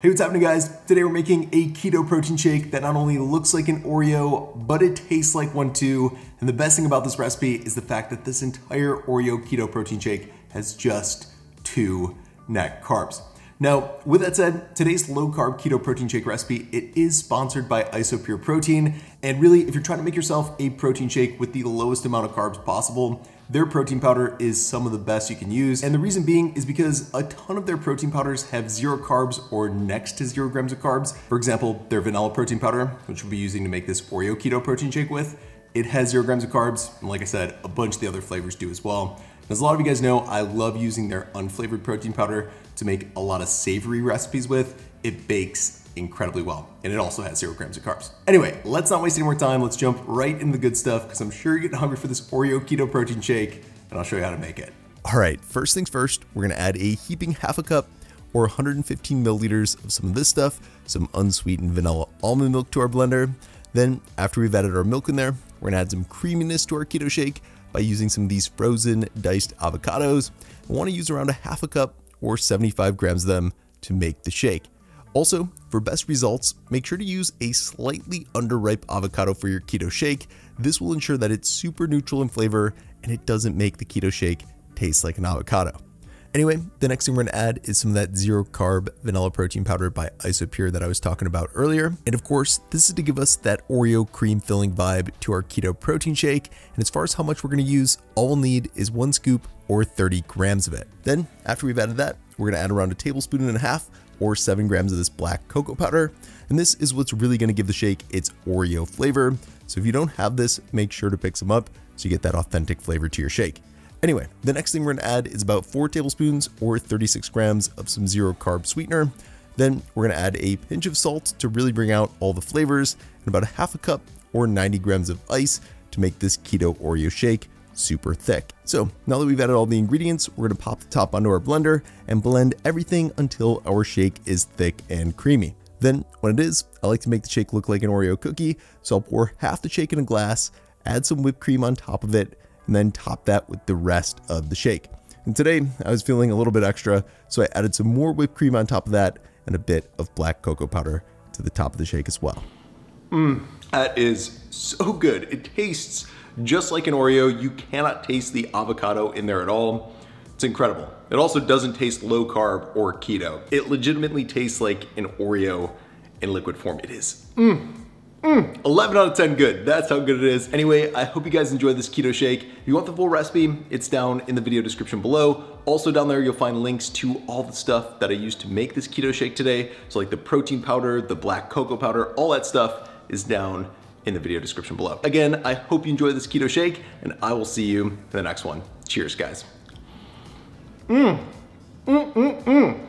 Hey, what's happening guys? Today we're making a keto protein shake that not only looks like an Oreo, but it tastes like one too. And the best thing about this recipe is the fact that this entire Oreo keto protein shake has just two net carbs. Now, with that said, today's low carb keto protein shake recipe, it is sponsored by Isopure Protein. And really, if you're trying to make yourself a protein shake with the lowest amount of carbs possible, their protein powder is some of the best you can use. And the reason being is because a ton of their protein powders have zero carbs or next to zero grams of carbs. For example, their vanilla protein powder, which we'll be using to make this Oreo keto protein shake with, it has zero grams of carbs. And like I said, a bunch of the other flavors do as well. As a lot of you guys know, I love using their unflavored protein powder to make a lot of savory recipes with. It bakes incredibly well, and it also has zero grams of carbs. Anyway, let's not waste any more time. Let's jump right in the good stuff because I'm sure you're getting hungry for this Oreo keto protein shake, and I'll show you how to make it. All right, first things first, we're gonna add a heaping half a cup or 115 milliliters of some of this stuff, some unsweetened vanilla almond milk to our blender. Then after we've added our milk in there, we're gonna add some creaminess to our keto shake by using some of these frozen diced avocados. I wanna use around a half a cup or 75 grams of them to make the shake. Also, for best results, make sure to use a slightly underripe avocado for your keto shake. This will ensure that it's super neutral in flavor and it doesn't make the keto shake taste like an avocado. Anyway, the next thing we're gonna add is some of that zero carb vanilla protein powder by Isopure that I was talking about earlier. And of course, this is to give us that Oreo cream filling vibe to our keto protein shake. And as far as how much we're gonna use, all we'll need is one scoop or 30 grams of it. Then after we've added that, we're gonna add around a tablespoon and a half or seven grams of this black cocoa powder. And this is what's really gonna give the shake its Oreo flavor. So if you don't have this, make sure to pick some up so you get that authentic flavor to your shake. Anyway, the next thing we're gonna add is about four tablespoons or 36 grams of some zero carb sweetener. Then we're gonna add a pinch of salt to really bring out all the flavors and about a half a cup or 90 grams of ice to make this keto Oreo shake super thick. So now that we've added all the ingredients, we're gonna pop the top onto our blender and blend everything until our shake is thick and creamy. Then when it is, I like to make the shake look like an Oreo cookie. So I'll pour half the shake in a glass, add some whipped cream on top of it, and then top that with the rest of the shake. And today I was feeling a little bit extra, so I added some more whipped cream on top of that and a bit of black cocoa powder to the top of the shake as well. Mmm, that is so good. It tastes just like an Oreo. You cannot taste the avocado in there at all. It's incredible. It also doesn't taste low carb or keto. It legitimately tastes like an Oreo in liquid form. It is. Mmm. Mm, 11 out of 10 good. That's how good it is. Anyway, I hope you guys enjoyed this keto shake. If you want the full recipe, it's down in the video description below. Also down there, you'll find links to all the stuff that I used to make this keto shake today. So like the protein powder, the black cocoa powder, all that stuff is down in the video description below. Again, I hope you enjoy this keto shake and I will see you in the next one. Cheers, guys. Mmm, mmm, mmm, mmm.